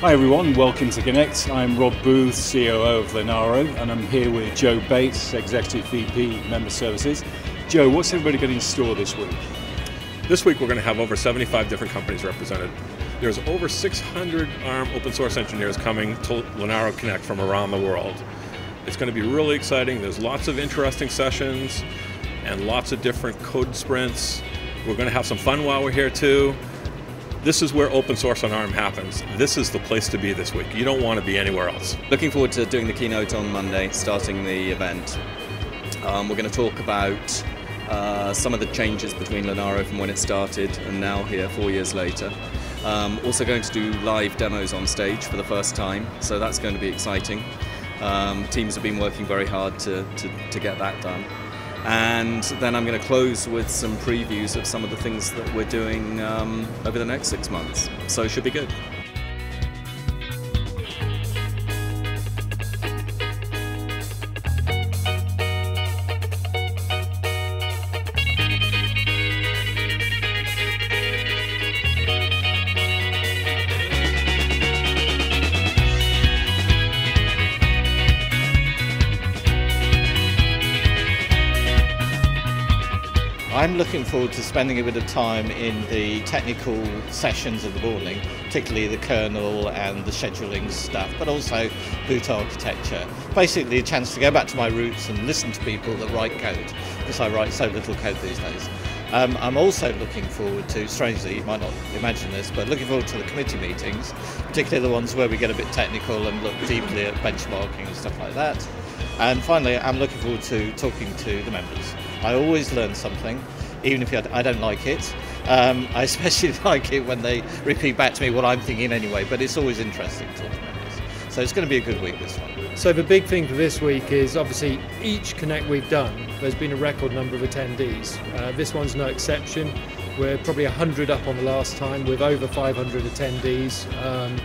Hi everyone, welcome to Connect. I'm Rob Booth, COO of Linaro, and I'm here with Joe Bates, Executive VP, Member Services. Joe, what's everybody going to store this week? This week we're going to have over 75 different companies represented. There's over 600 ARM open source engineers coming to Linaro Connect from around the world. It's going to be really exciting. There's lots of interesting sessions and lots of different code sprints. We're going to have some fun while we're here too. This is where open source on ARM happens. This is the place to be this week. You don't want to be anywhere else. Looking forward to doing the keynote on Monday, starting the event. Um, we're going to talk about uh, some of the changes between Linaro from when it started and now here, four years later. Um, also going to do live demos on stage for the first time, so that's going to be exciting. Um, teams have been working very hard to, to, to get that done. And then I'm going to close with some previews of some of the things that we're doing um, over the next six months. So it should be good. I'm looking forward to spending a bit of time in the technical sessions of the morning, particularly the kernel and the scheduling stuff, but also boot architecture. Basically, a chance to go back to my roots and listen to people that write code, because I write so little code these days. Um, I'm also looking forward to, strangely, you might not imagine this, but looking forward to the committee meetings, particularly the ones where we get a bit technical and look deeply at benchmarking and stuff like that. And finally, I'm looking forward to talking to the members. I always learn something, even if I don't like it. Um, I especially like it when they repeat back to me what I'm thinking anyway, but it's always interesting to talk to members. So it's going to be a good week this one. So the big thing for this week is obviously each Connect we've done, there's been a record number of attendees. Uh, this one's no exception. We're probably 100 up on the last time with over 500 attendees. Um,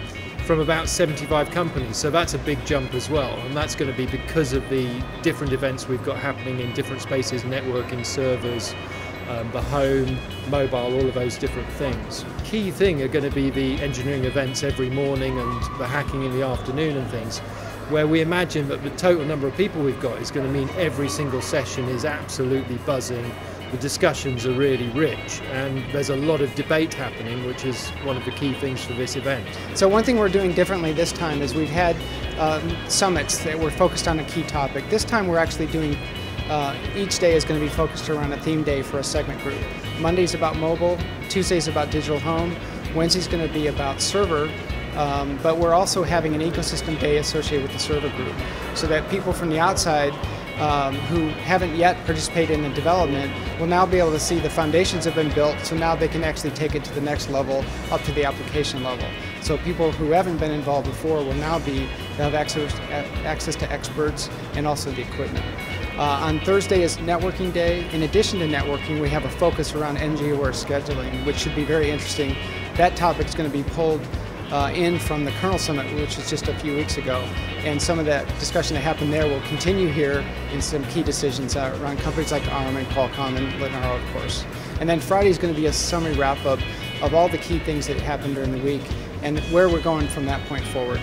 from about 75 companies. So that's a big jump as well. And that's going to be because of the different events we've got happening in different spaces, networking, servers, um, the home, mobile, all of those different things. Key thing are going to be the engineering events every morning and the hacking in the afternoon and things where we imagine that the total number of people we've got is going to mean every single session is absolutely buzzing the discussions are really rich and there's a lot of debate happening, which is one of the key things for this event. So one thing we're doing differently this time is we've had um, summits that were focused on a key topic. This time we're actually doing, uh, each day is going to be focused around a theme day for a segment group. Monday's about mobile, Tuesday's about digital home, Wednesday's going to be about server, um, but we're also having an ecosystem day associated with the server group so that people from the outside um, who haven't yet participated in the development will now be able to see the foundations have been built, so now they can actually take it to the next level, up to the application level. So people who haven't been involved before will now be have access, access to experts and also the equipment. Uh, on Thursday is networking day. In addition to networking, we have a focus around energy-aware scheduling, which should be very interesting. That topic is going to be pulled uh, in from the Kernel Summit, which was just a few weeks ago. And some of that discussion that happened there will continue here in some key decisions uh, around companies like ARM and Qualcomm and Linaro, of course. And then Friday is going to be a summary wrap up of all the key things that happened during the week and where we're going from that point forward.